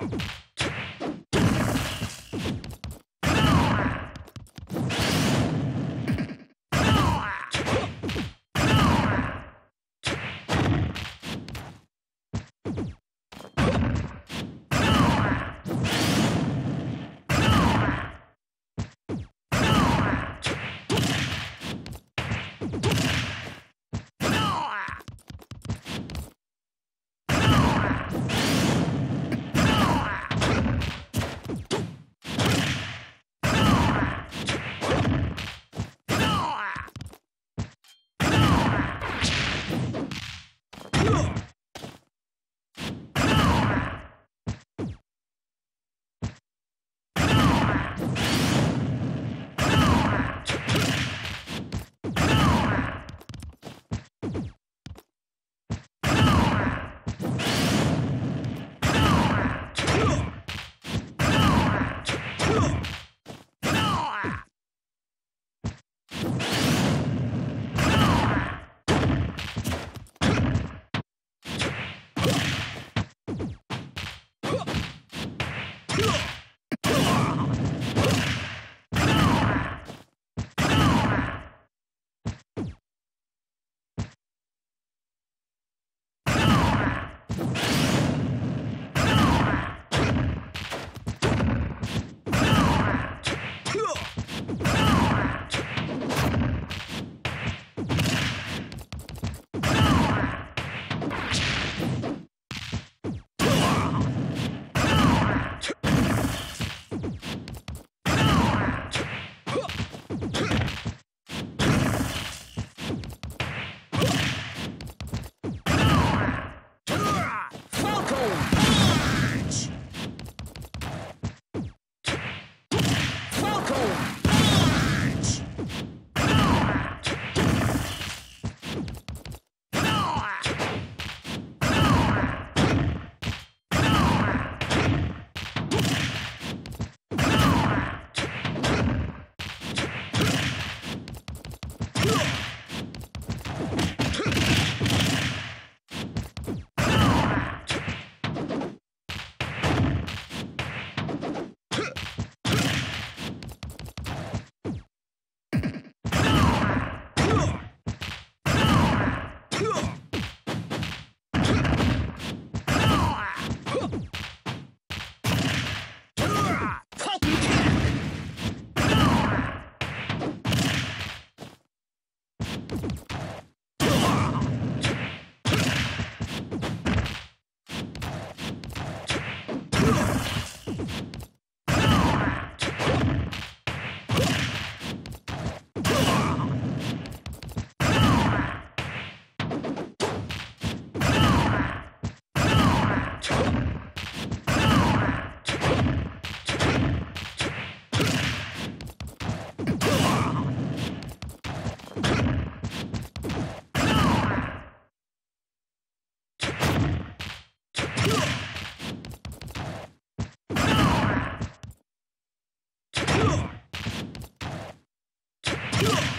Don't Sure. Whoa!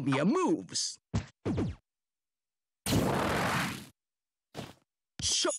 show moves. Show